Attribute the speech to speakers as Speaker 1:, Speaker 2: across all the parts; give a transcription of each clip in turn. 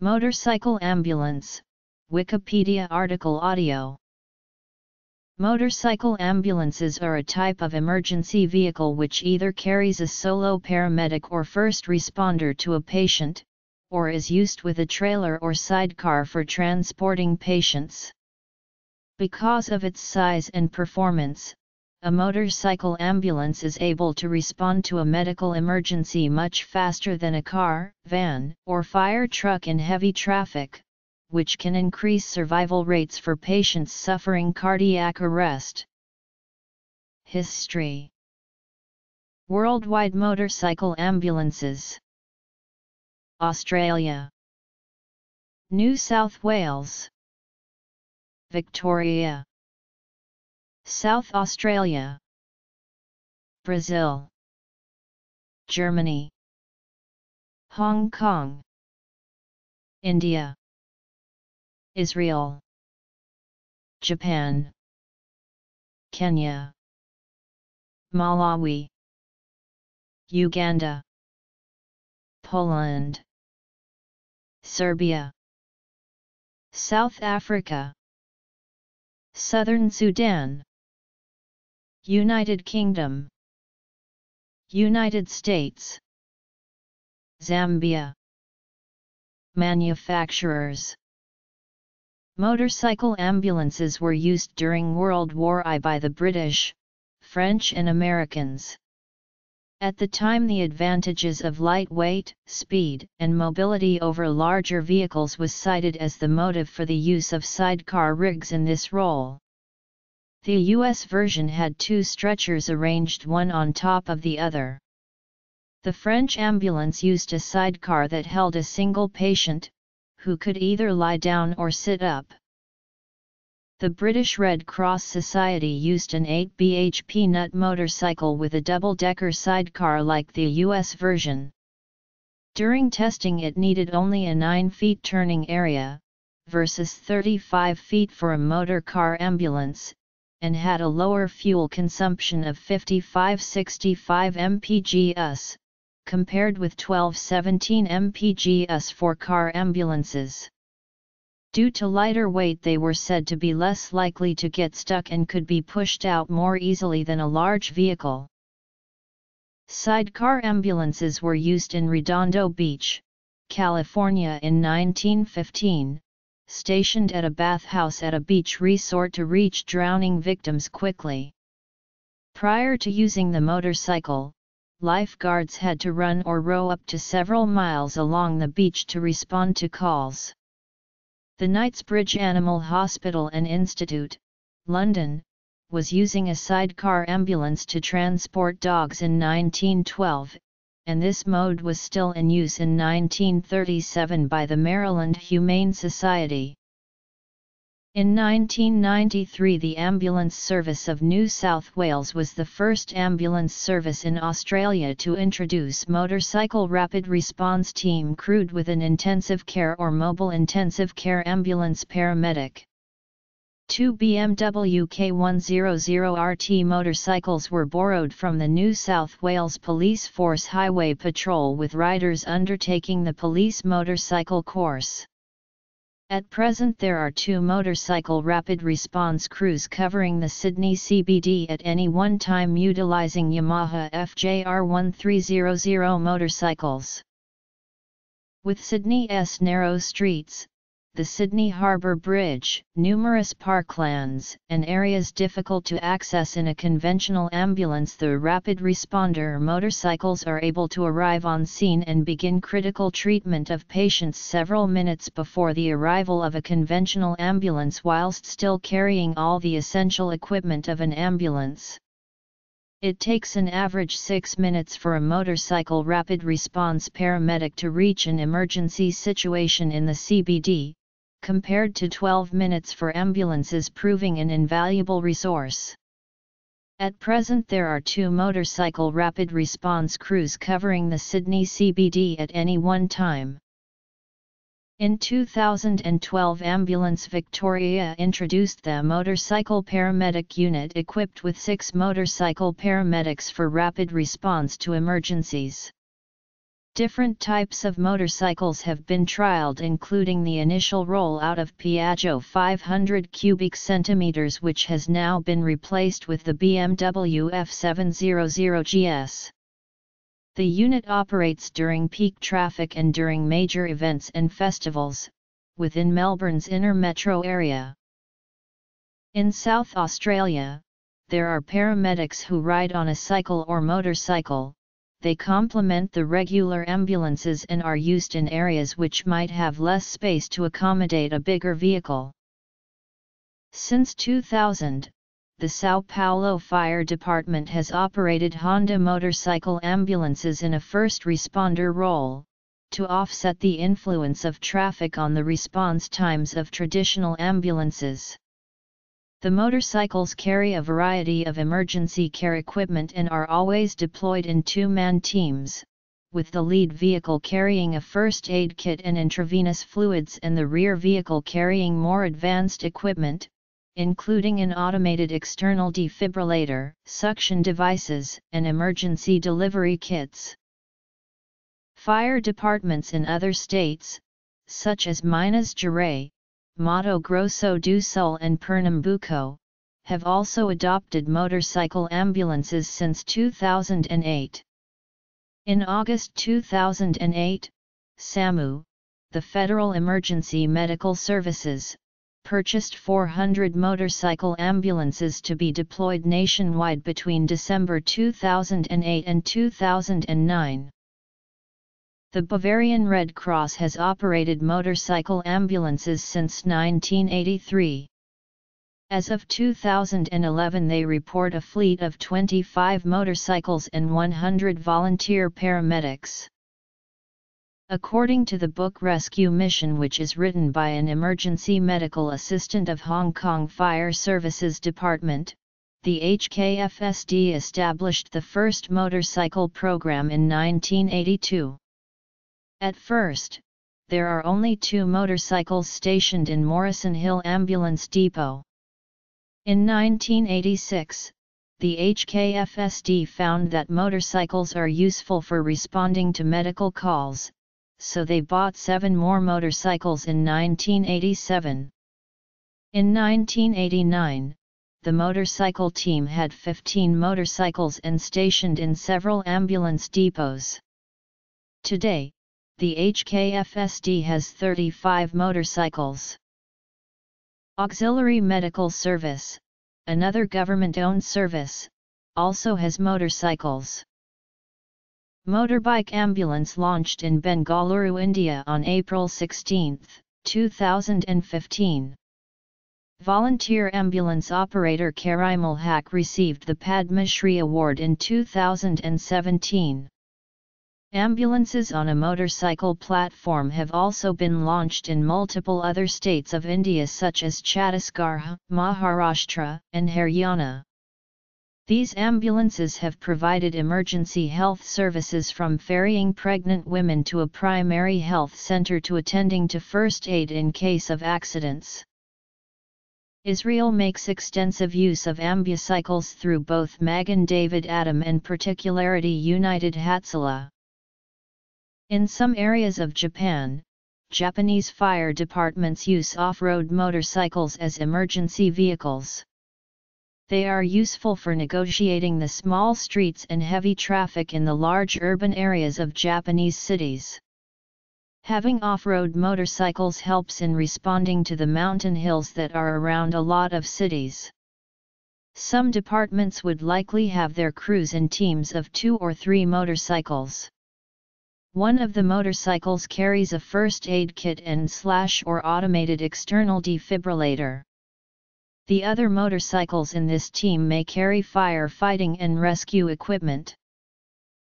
Speaker 1: Motorcycle ambulance, Wikipedia article audio. Motorcycle ambulances are a type of emergency vehicle which either carries a solo paramedic or first responder to a patient, or is used with a trailer or sidecar for transporting patients. Because of its size and performance, a motorcycle ambulance is able to respond to a medical emergency much faster than a car, van, or fire truck in heavy traffic, which can increase survival rates for patients suffering cardiac arrest. History. Worldwide motorcycle ambulances. Australia. New South Wales. Victoria South Australia. Brazil. Germany. Hong Kong. India. Israel. Japan. Kenya. Malawi. Uganda. Poland. Serbia. South Africa. Southern Sudan United Kingdom United States Zambia Manufacturers Motorcycle ambulances were used during World War I by the British, French and Americans. At the time the advantages of lightweight, speed, and mobility over larger vehicles was cited as the motive for the use of sidecar rigs in this role. The US version had two stretchers arranged one on top of the other. The French ambulance used a sidecar that held a single patient, who could either lie down or sit up. The British Red Cross Society used an 8 bhp nut motorcycle with a double-decker sidecar like the US version. During testing it needed only a 9 feet turning area, versus 35 feet for a motor car ambulance, and had a lower fuel consumption of 55-65 mpgs, compared with 12-17 mpgs for car ambulances. Due to lighter weight they were said to be less likely to get stuck and could be pushed out more easily than a large vehicle. Sidecar ambulances were used in Redondo Beach, California in 1915, stationed at a bathhouse at a beach resort to reach drowning victims quickly. Prior to using the motorcycle, lifeguards had to run or row up to several miles along the beach to respond to calls. The Knightsbridge Animal Hospital and Institute, London, was using a sidecar ambulance to transport dogs in 1912, and this mode was still in use in 1937 by the Maryland Humane Society. In 1993 the Ambulance Service of New South Wales was the first ambulance service in Australia to introduce motorcycle rapid response team crewed with an intensive care or mobile intensive care ambulance paramedic. Two BMW K100RT motorcycles were borrowed from the New South Wales Police Force Highway Patrol with riders undertaking the police motorcycle course. At present there are two motorcycle rapid response crews covering the Sydney CBD at any one time utilising Yamaha FJR 1300 motorcycles. With Sydney's narrow streets, the Sydney Harbour Bridge, numerous parklands, and areas difficult to access in a conventional ambulance the rapid responder motorcycles are able to arrive on scene and begin critical treatment of patients several minutes before the arrival of a conventional ambulance whilst still carrying all the essential equipment of an ambulance. It takes an average 6 minutes for a motorcycle rapid response paramedic to reach an emergency situation in the CBD, compared to 12 minutes for ambulances proving an invaluable resource. At present there are two motorcycle rapid response crews covering the Sydney CBD at any one time. In 2012 Ambulance Victoria introduced the Motorcycle Paramedic Unit equipped with six motorcycle paramedics for rapid response to emergencies. Different types of motorcycles have been trialed including the initial rollout of Piaggio 500 cubic centimeters which has now been replaced with the BMW F700 GS. The unit operates during peak traffic and during major events and festivals, within Melbourne's inner metro area. In South Australia, there are paramedics who ride on a cycle or motorcycle, they complement the regular ambulances and are used in areas which might have less space to accommodate a bigger vehicle. Since 2000, the Sao Paulo Fire Department has operated Honda motorcycle ambulances in a first responder role, to offset the influence of traffic on the response times of traditional ambulances. The motorcycles carry a variety of emergency care equipment and are always deployed in two-man teams, with the lead vehicle carrying a first aid kit and intravenous fluids and the rear vehicle carrying more advanced equipment, including an automated external defibrillator, suction devices, and emergency delivery kits. Fire departments in other states, such as Minas Gerais, Mato Grosso do Sul and Pernambuco, have also adopted motorcycle ambulances since 2008. In August 2008, SAMU, the Federal Emergency Medical Services, purchased 400 motorcycle ambulances to be deployed nationwide between December 2008 and 2009. The Bavarian Red Cross has operated motorcycle ambulances since 1983. As of 2011 they report a fleet of 25 motorcycles and 100 volunteer paramedics. According to the book Rescue Mission which is written by an emergency medical assistant of Hong Kong Fire Services Department, the HKFSD established the first motorcycle program in 1982. At first, there are only two motorcycles stationed in Morrison Hill Ambulance Depot. In 1986, the HKFSD found that motorcycles are useful for responding to medical calls, so they bought seven more motorcycles in 1987. In 1989, the motorcycle team had 15 motorcycles and stationed in several ambulance depots. Today, the HKFSD has 35 motorcycles. Auxiliary Medical Service, another government-owned service, also has motorcycles. Motorbike Ambulance launched in Bengaluru, India on April 16, 2015. Volunteer ambulance operator Karimul Haque received the Padma Shri Award in 2017. Ambulances on a motorcycle platform have also been launched in multiple other states of India such as Chhattisgarh, Maharashtra, and Haryana. These ambulances have provided emergency health services from ferrying pregnant women to a primary health center to attending to first aid in case of accidents. Israel makes extensive use of ambucycles through both Magen David Adom and particularity United Hatzalah. In some areas of Japan, Japanese fire departments use off-road motorcycles as emergency vehicles. They are useful for negotiating the small streets and heavy traffic in the large urban areas of Japanese cities. Having off-road motorcycles helps in responding to the mountain hills that are around a lot of cities. Some departments would likely have their crews in teams of two or three motorcycles. One of the motorcycles carries a first aid kit and slash or automated external defibrillator. The other motorcycles in this team may carry firefighting and rescue equipment.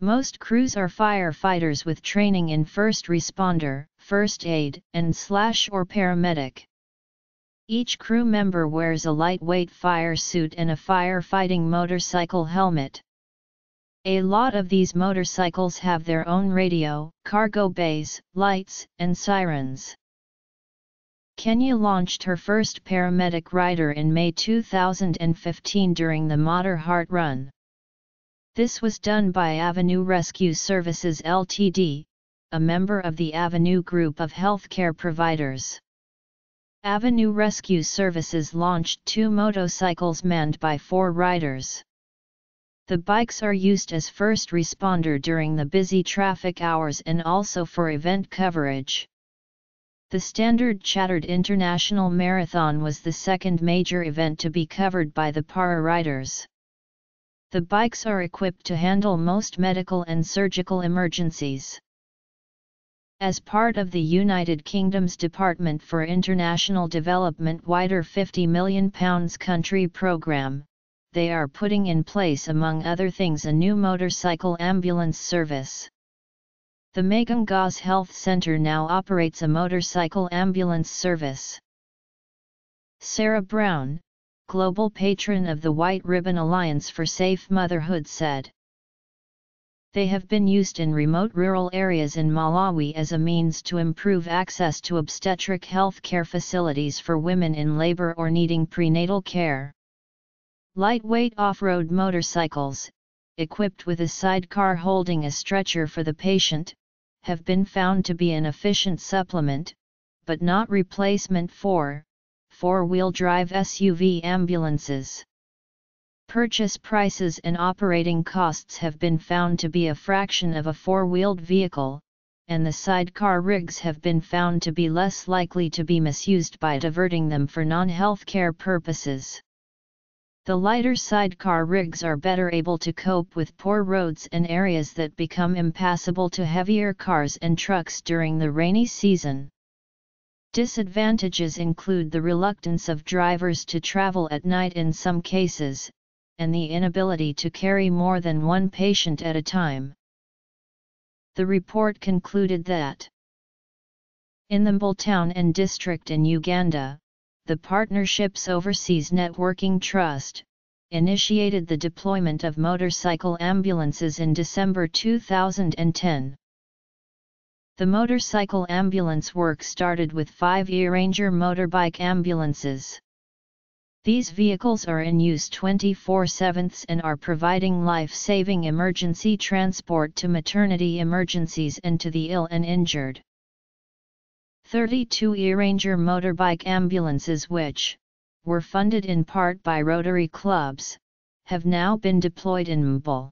Speaker 1: Most crews are firefighters with training in first responder, first aid, and slash or paramedic. Each crew member wears a lightweight fire suit and a firefighting motorcycle helmet. A lot of these motorcycles have their own radio, cargo bays, lights, and sirens. Kenya launched her first paramedic rider in May 2015 during the Mater Heart Run. This was done by Avenue Rescue Services Ltd., a member of the Avenue Group of healthcare providers. Avenue Rescue Services launched two motorcycles manned by four riders. The bikes are used as first responder during the busy traffic hours and also for event coverage. The Standard Chartered International Marathon was the second major event to be covered by the para riders. The bikes are equipped to handle most medical and surgical emergencies. As part of the United Kingdom's Department for International Development wider £50 million country programme, they are putting in place among other things a new motorcycle ambulance service. The Megan Health Center now operates a motorcycle ambulance service. Sarah Brown, global patron of the White Ribbon Alliance for Safe Motherhood said. They have been used in remote rural areas in Malawi as a means to improve access to obstetric health care facilities for women in labor or needing prenatal care. Lightweight off-road motorcycles, equipped with a sidecar holding a stretcher for the patient, have been found to be an efficient supplement, but not replacement for, four-wheel drive SUV ambulances. Purchase prices and operating costs have been found to be a fraction of a four-wheeled vehicle, and the sidecar rigs have been found to be less likely to be misused by diverting them for non-healthcare purposes. The lighter sidecar rigs are better able to cope with poor roads and areas that become impassable to heavier cars and trucks during the rainy season. Disadvantages include the reluctance of drivers to travel at night in some cases, and the inability to carry more than one patient at a time. The report concluded that in the Mbale town and district in Uganda, the Partnerships Overseas Networking Trust, initiated the deployment of motorcycle ambulances in December 2010. The motorcycle ambulance work started with five E-Ranger motorbike ambulances. These vehicles are in use 24-7 and are providing life-saving emergency transport to maternity emergencies and to the ill and injured. 32 E-Ranger motorbike ambulances which, were funded in part by Rotary clubs, have now been deployed in Mbale.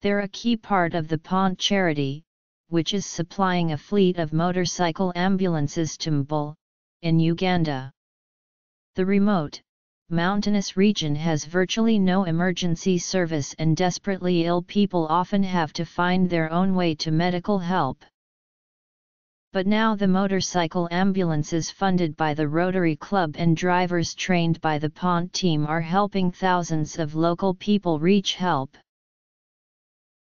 Speaker 1: They're a key part of the Pont charity, which is supplying a fleet of motorcycle ambulances to Mbale, in Uganda. The remote, mountainous region has virtually no emergency service and desperately ill people often have to find their own way to medical help. But now the motorcycle ambulances funded by the Rotary Club and drivers trained by the Pont team are helping thousands of local people reach help.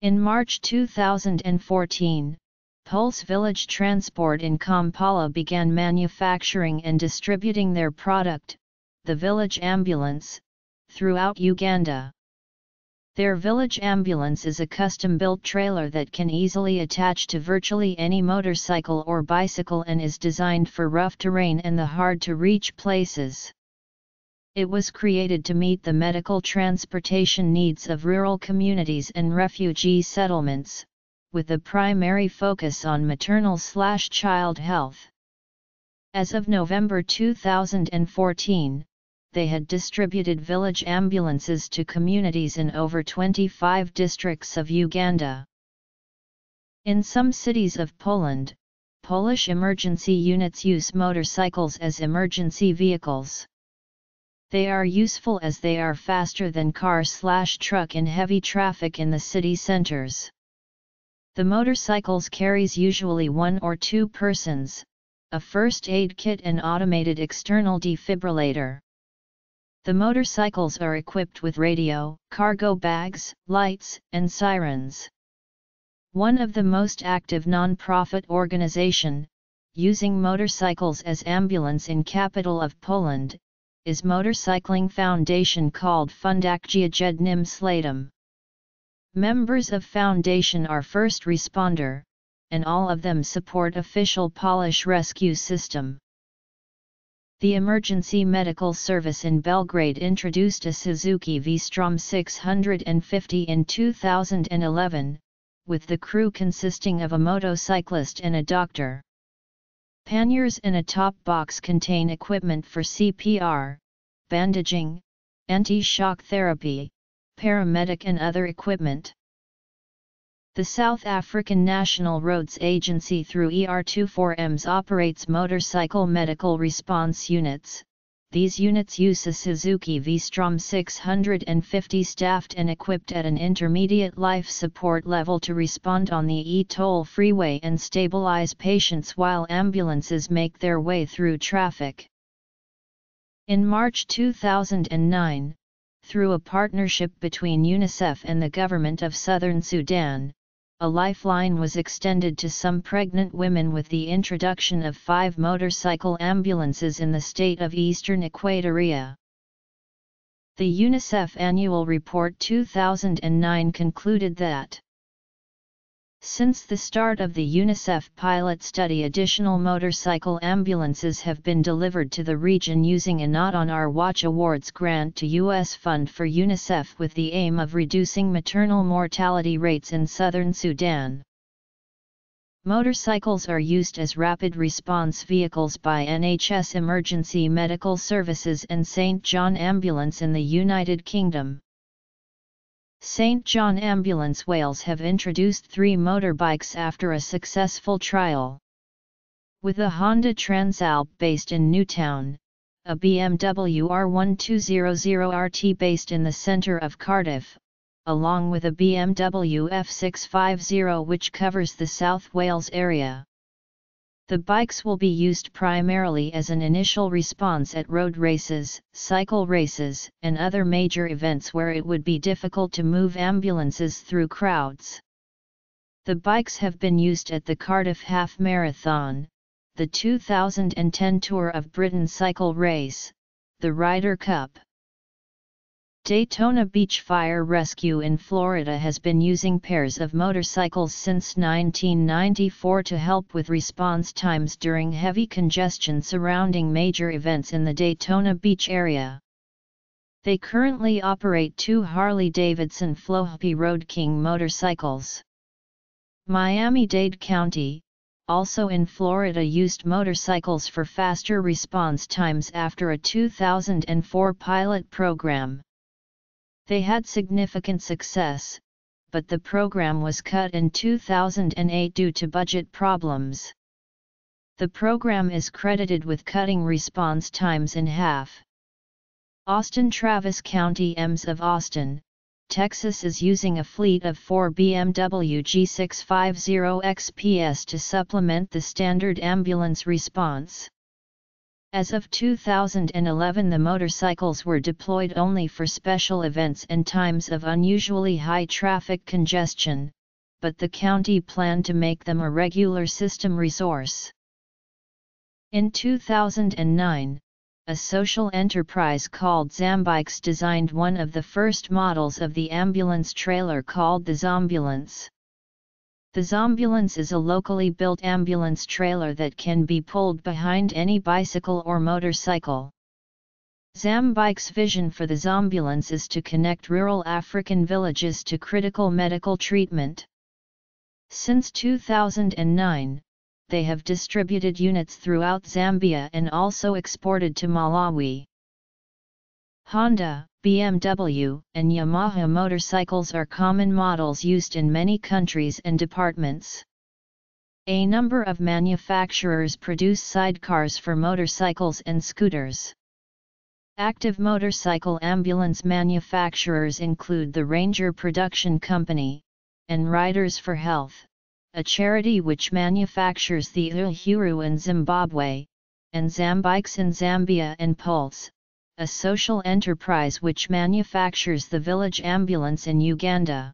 Speaker 1: In March 2014, Pulse Village Transport in Kampala began manufacturing and distributing their product, the Village Ambulance, throughout Uganda. Their village ambulance is a custom-built trailer that can easily attach to virtually any motorcycle or bicycle and is designed for rough terrain and the hard-to-reach places. It was created to meet the medical transportation needs of rural communities and refugee settlements, with the primary focus on maternal-slash-child health. As of November 2014, they had distributed village ambulances to communities in over 25 districts of Uganda. In some cities of Poland, Polish emergency units use motorcycles as emergency vehicles. They are useful as they are faster than car-slash-truck in heavy traffic in the city centers. The motorcycles carries usually one or two persons, a first aid kit and automated external defibrillator. The motorcycles are equipped with radio, cargo bags, lights, and sirens. One of the most active non-profit organization, using motorcycles as ambulance in capital of Poland, is motorcycling foundation called Fundacja Jednym Śladem. Members of foundation are first responder, and all of them support official Polish rescue system. The Emergency Medical Service in Belgrade introduced a Suzuki V-Strom 650 in 2011, with the crew consisting of a motorcyclist and a doctor. Panniers in a top box contain equipment for CPR, bandaging, anti-shock therapy, paramedic and other equipment. The South African National Roads Agency through ER24 EMS operates motorcycle medical response units. These units use a Suzuki V-Strom 650 staffed and equipped at an intermediate life support level to respond on the E-Toll freeway and stabilize patients while ambulances make their way through traffic. In March 2009, through a partnership between UNICEF and the government of southern Sudan, a lifeline was extended to some pregnant women with the introduction of five motorcycle ambulances in the state of Eastern Equatoria. The UNICEF Annual Report 2009 concluded that since the start of the UNICEF pilot study additional motorcycle ambulances have been delivered to the region using a Not on Our Watch Awards grant to U.S. Fund for UNICEF with the aim of reducing maternal mortality rates in southern Sudan. Motorcycles are used as rapid response vehicles by NHS Emergency Medical Services and St John Ambulance in the United Kingdom. St John Ambulance Wales have introduced three motorbikes after a successful trial. With a Honda Transalp based in Newtown, a BMW R1200 RT based in the centre of Cardiff, along with a BMW F650 which covers the South Wales area. The bikes will be used primarily as an initial response at road races, cycle races, and other major events where it would be difficult to move ambulances through crowds. The bikes have been used at the Cardiff Half Marathon, the 2010 Tour of Britain Cycle Race, the Ryder Cup, Daytona Beach Fire Rescue in Florida has been using pairs of motorcycles since 1994 to help with response times during heavy congestion surrounding major events in the Daytona Beach area. They currently operate two Harley-Davidson FLHP Road King motorcycles. Miami-Dade County, also in Florida used motorcycles for faster response times after a 2004 pilot program. They had significant success, but the program was cut in 2008 due to budget problems. The program is credited with cutting response times in half. Austin Travis County EMS of Austin, Texas is using a fleet of four BMW G650 XPS to supplement the standard ambulance response. As of 2011 the motorcycles were deployed only for special events and times of unusually high traffic congestion, but the county planned to make them a regular system resource. In 2009, a social enterprise called Zambikes designed one of the first models of the ambulance trailer called the Zombulance. The Zombulance is a locally built ambulance trailer that can be pulled behind any bicycle or motorcycle. Zambike's vision for the Zombulance is to connect rural African villages to critical medical treatment. Since 2009, they have distributed units throughout Zambia and also exported to Malawi. Honda, BMW, and Yamaha motorcycles are common models used in many countries and departments. A number of manufacturers produce sidecars for motorcycles and scooters. Active motorcycle ambulance manufacturers include the Ranger Production Company, and Riders for Health, a charity which manufactures the Uhuru in Zimbabwe, and Zambikes in Zambia and Pulse, a social enterprise which manufactures the village ambulance in Uganda.